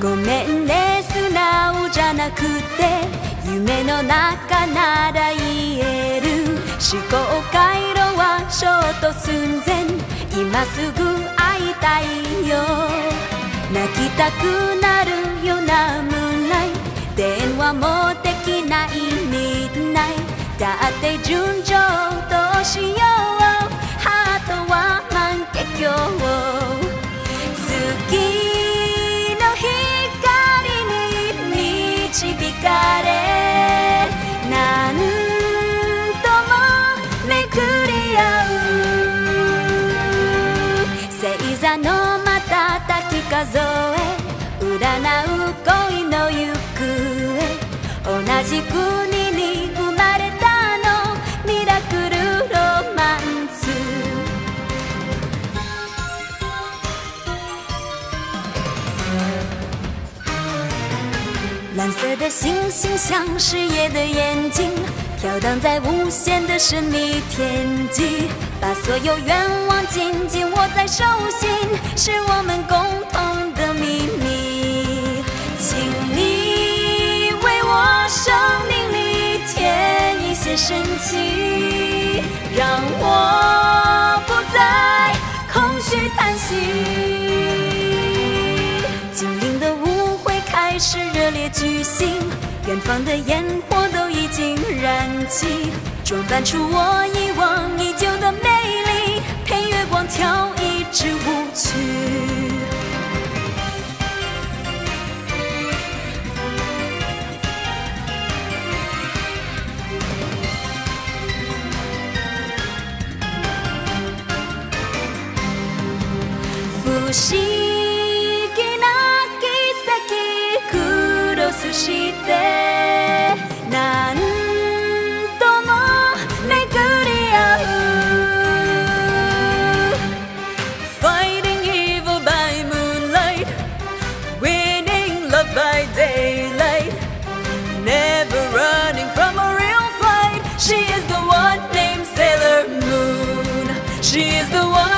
ごめんね素直じゃなくて夢の中なら言える。思考回路はショート寸前。今すぐたくなるよなムーンライ電話もできないミッドナイだって純情どうしよ。うハートは万華鏡月の光に導かれ何とも巡り合う。星座の蓝色的星星像视野的眼睛，飘荡在无限的神秘天际，把所有愿望紧紧握在手心，是我们共会开始热烈举行，远方的烟火都已经燃起，装扮出我遗忘已久的美丽，陪月光跳一支舞曲。不 She's the one.